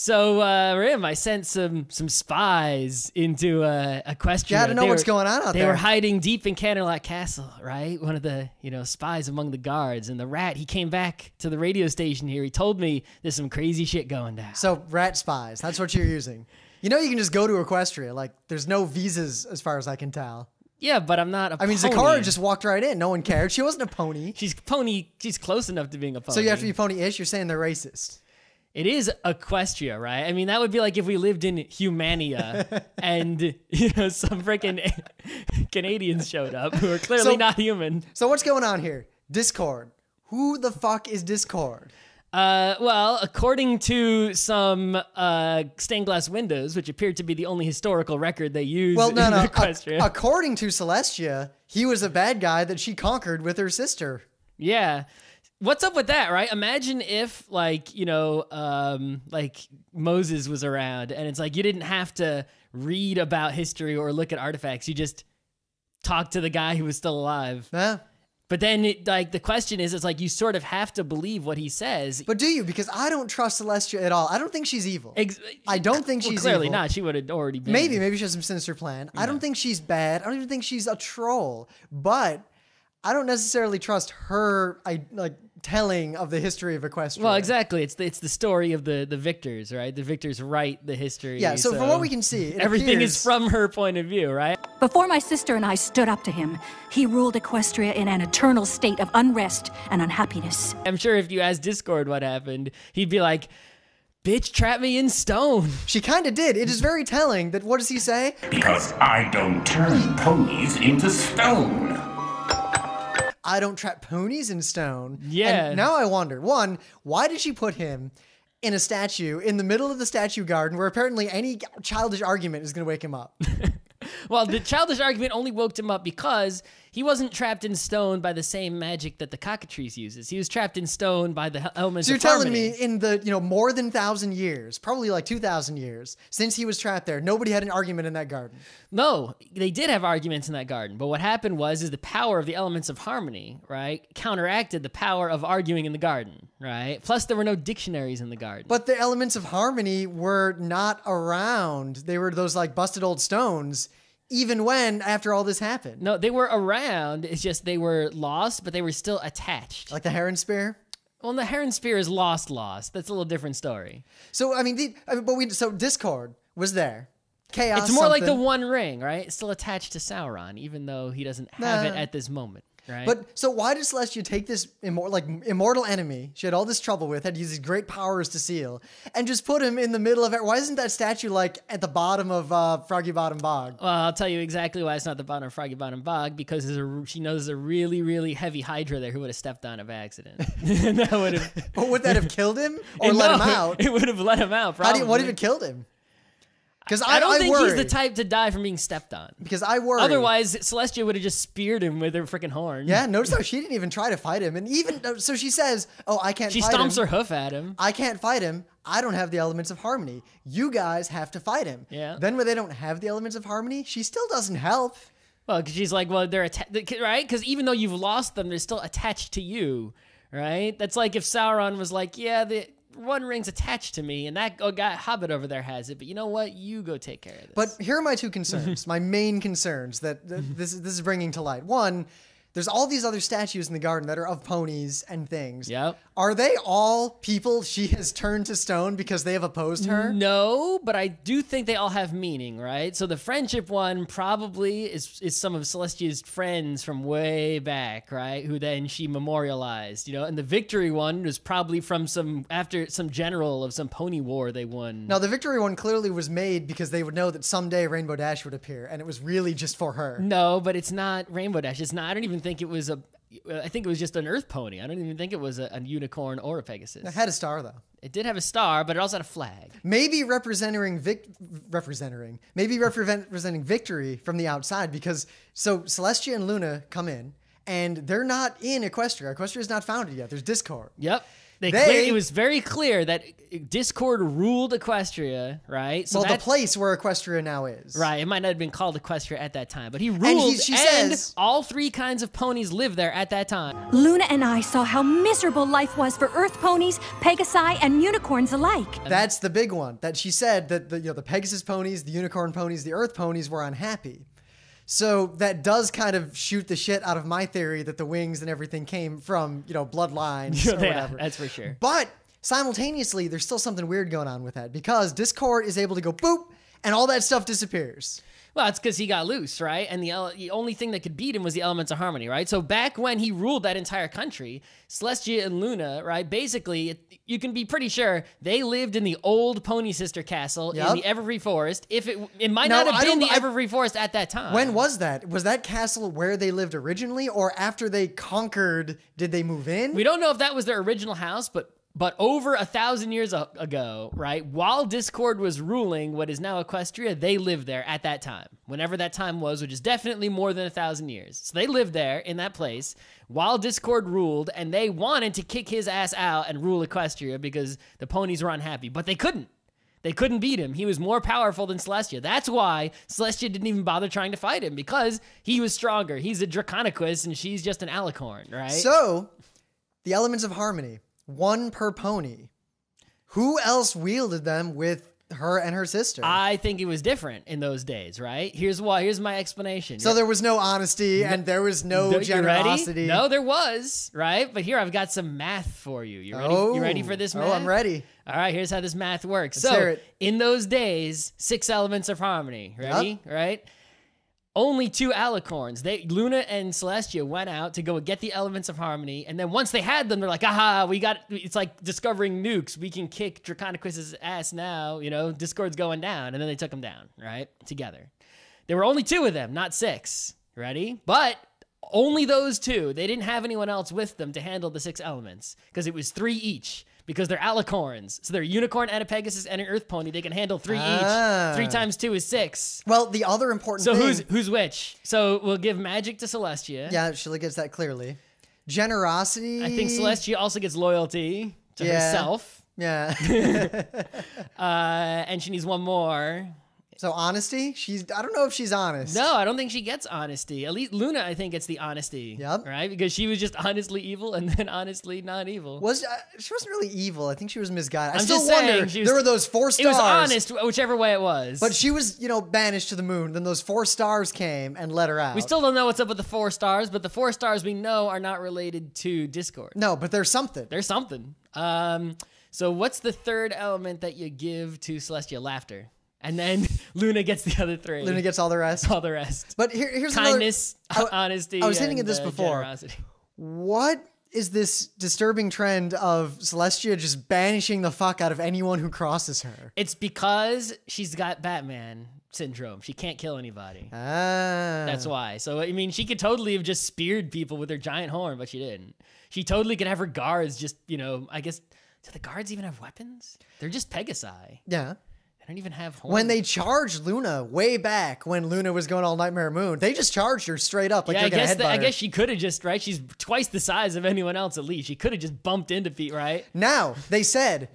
So, uh, Rym, I sent some some spies into uh, Equestria. You had to know They what's were- going on out They there. They were hiding deep in Canterlot Castle, right? One of the you know spies among the guards, and the rat. He came back to the radio station here. He told me there's some crazy shit going down. So rat spies. That's what you're using. You know you can just go to Equestria. Like there's no visas as far as I can tell. yeah, but I'm not a I mean, pony. Zecora just walked right in. No one cared. She wasn't a pony. She's pony. She's close enough to being a pony. So you have to be pony-ish. You're saying they're racist. It is Equestria, right? I mean, that would be like if we lived in Humania and you know some freaking Canadians showed up who are clearly So- not human. So what's going on here? Discord. Who the fuck is Discord? Uh, well, according to some uh, stained glass windows, which appear to be the only historical record they use Well, no, no. Ac- according to Celestia, he was a bad guy that she conquered with her sister. Yeah. What's up with that, right? Imagine if like, you know, um like Moses was around and it's like you didn't have to read about history or look at artifacts. You just talked to the guy who was still alive. Huh? But then it, like the question is it's like you sort of have to believe what he says. But do you? Because I don't trust Celestia at all. I don't think she's evil. Ex- I don't think well, she's clearly evil. not. She would have already been. Maybe, maybe she has some sinister plan. I don't think she's bad. I don't even think she's a troll. But I don't necessarily trust her I, like telling of the history of Equestria. Well, exactly. It's the, it's the story of the the victors, right? The victors write the history. Yeah. So, from what we can see, it everything appears- is from her point of view, right? Before my sister and I stood up to him, he ruled Equestria in an eternal state of unrest and unhappiness. I'm sure if you asked Discord what happened, he'd be like, "Bitch, trap me in stone." She kind of did. It is very telling that what does he say? Because I don't turn ponies into stone. I don't trap ponies in stone. Yeah. And now I wonder one, why did she put him in a statue in the middle of the statue garden where apparently any childish argument is going to wake him up? Well, the childish argument only woke him up because he wasn't trapped in stone by the same magic that the cockatrice uses. He was trapped in stone by the elements. So you're telling me in the you know more than thousand years, probably like two thousand years since he was trapped there, nobody had an argument in that garden. No, they did have arguments in that garden, but what happened was is the power of the elements of harmony, right, counteracted the power of arguing in the garden, right? Plus, there were no dictionaries in the garden. But the elements of harmony were not around. They were those like busted old stones, even when after all this happened. no, they were around. It's just they were lost, but they were still attached. Like the heron spear. Well, the heron spear is lost, lost. That's a little different story. So I mean, the, I mean, but we so Discord was there. Chaos. It's more like the. One Ring, right? It's still attached to Sauron, even though he doesn't have it at this moment, right? But so why did Celestia take this immor- like immortal enemy she had all this trouble with, had to use these great powers to seal, and just put him in the middle of it? Why isn't that statue like at the bottom of uh, Froggy Bottom Bog? Well, I'll tell you exactly why it's not the bottom of Froggy Bottom Bog because a, she knows there's a really, really heavy Hydra there who would have stepped on it by accident. that would have But would that have killed him or let him out? It would have let him out. How Probably. do you, what if it killed him? Because I, I don't think he's the type to die from being stepped on. Because I worry. Otherwise, Celestia would have just speared him with her freaking horn. yeah. Notice how she didn't even try to fight him, and even so, she says, "Oh, I can't." She stomps him. her hoof at him. I can't fight him. I don't have the elements of harmony. You guys have to fight him. Yeah. Then when they don't have the elements of harmony, she still doesn't help. Well, because she's like, well, they're atta- right? Because even though you've lost them, they're still attached to you, right? That's like if Sauron was like, yeah, the One Ring's attached to me, and that guy Hobbit over there has it, but you know what? You go take care of this. But here are my two concerns, my main concerns that, that this this is bringing to light. One, there's all these other statues in the garden that are of ponies and things. Yep. Are they all people she has turned to stone because they have opposed her? No, but I do think they all have meaning, right? So the friendship one probably is is some of Celestia's friends from way back, right? Who then she memorialized, you know. And the victory one was probably from some after some general of some pony war they won. Now the victory one clearly was made because they would know that someday Rainbow Dash would appear, and it was really just for her. No, but it's not Rainbow Dash. It's not. I don't even think it was a. I think it was just an Earth pony. I don't even think it was a, a unicorn or a Pegasus. It had a star though. It did have a star, but it also had a flag. Maybe representing Vic, representing maybe representing victory from the outside because so Celestia and Luna come in and they're not in Equestria. Equestria is not founded yet. There's Discord. Yep. They, They- clear, it was very clear that Discord ruled Equestria, right? So well, the place where Equestria now is. Right, it might not have been called Equestria at that time, but he ruled, he- and, says- all three kinds of ponies lived there at that time. Luna and I saw how miserable life was for Earth ponies, Pegasi, and unicorns alike. That's the big one. That she said that the you know the Pegasus ponies, the unicorn ponies, the Earth ponies were unhappy. So that does kind of shoot the shit out of my theory that the wings and everything came from you know bloodlines or Yeah, whatever. that's for sure. But simultaneously, there's still something weird going on with that because Discord is able to go boop and all that stuff disappears. Well, it's because he got loose, right? And the, ele- the only thing that could beat him was the elements of harmony, right? So back when he ruled that entire country, Celestia and Luna, right? Basically, it, you can be pretty sure they lived in the old Pony Sister Castle Yep. in the Everfree Forest. If it it might Now, not have I been the I- Everfree Forest at that time. When was that? Was that castle where they lived originally, or after they conquered, did they move in? We don't know if that was their original house, but but over a thousand years ago, right? While Discord was ruling what is now Equestria, they lived there at that time. Whenever that time was, which is definitely more than a thousand years. So they lived there in that place while Discord ruled, and they wanted to kick his ass out and rule Equestria because the ponies were unhappy, but they couldn't. They couldn't beat him. He was more powerful than Celestia. That's why Celestia didn't even bother trying to fight him because he was stronger. He's a Draconequus and she's just an Alicorn, right? So, the elements of harmony, one per pony. Who else wielded them with her and her sister? I think it was different in those days, right? Here's why. Here's my explanation. so there was no honesty and there was no You generosity. ready? No, there was, right? But here I've got some math for you. You ready? Oh, you ready for this oh, math? I'm ready. All right, here's how this math works. Let's so, hear it. in those days, six elements of harmony. Ready? Right? Only two alicorns. They Luna and Celestia went out to go get the elements of harmony, and then once they had them, they're like, "Aha! We got." It's like discovering nukes. We can kick Draconequus's ass now. You know, Discord's going down, and then they took them down. Right together. There were only two of them, not six. Ready? But only those two. They didn't have anyone else with them to handle the six elements because it was three each. Because they're alicorns, so they're a unicorn and a pegasus and an earth pony. They can handle three Ah. each. Three times two is six. Well, the other important So thing. who's who's which? So we'll give magic to Celestia. yeah, she gets that clearly. Generosity. I think Celestia also gets loyalty to Yeah. herself, Yeah. uh, and she needs one more. So honesty. She's. I don't know if she's honest. No, I don't think she gets honesty. At least Luna, I think, gets the honesty. Yep. Right? Because she was just honestly evil and then honestly not evil. Was uh, she wasn't really evil? I think she was misguided. I I'm still just wonder. was- there were those four stars. it was honest, whichever way it was. But she was, you know, banished to the moon. Then those four stars came and let her out. we still don't know what's up with the four stars, but the four stars we know are not related to Discord. no, but there's something. There's something. Um, so what's the third element that you give to Celestia? Laughter. And then Luna gets the other three. Luna gets all the rest. all the rest. But here, here's Kindness, another. I- honesty. I was hinting at this uh, before. generosity. What is this disturbing trend of Celestia just banishing the fuck out of anyone who crosses her? It's because she's got Batman syndrome. She can't kill anybody. Ah, That's why. So I mean, she could totally have just speared people with her giant horn, but she didn't. She totally could have her guards just, you know, I guess. Do the guards even have weapons? They're just Pegasi. yeah. They don't even have horns. When they charged Luna way back when Luna was going all Nightmare Moon, they just charged her straight up like yeah, I guess that, I guess she could have just right. She's twice the size of anyone else at least. She could have just bumped into feet, right? Now they said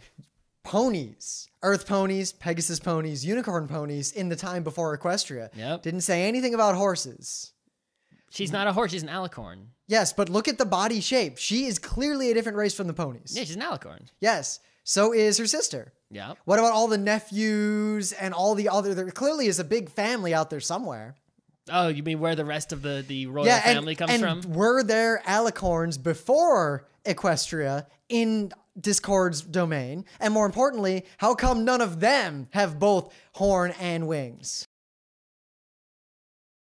ponies, Earth ponies, Pegasus ponies, unicorn ponies in the time before Equestria. Yep. Didn't say anything about horses. She's not a horse. She's an alicorn. Yes, but look at the body shape. She is clearly a different race from the ponies. Yeah, she's an alicorn. Yes. So is her sister. Yeah. What about all the nephews and all the other? There clearly is a big family out there somewhere. Oh, you mean where the rest of the the royal yeah, and, family comes and from? were there alicorns before Equestria in Discord's domain? And more importantly, how come none of them have both horn and wings?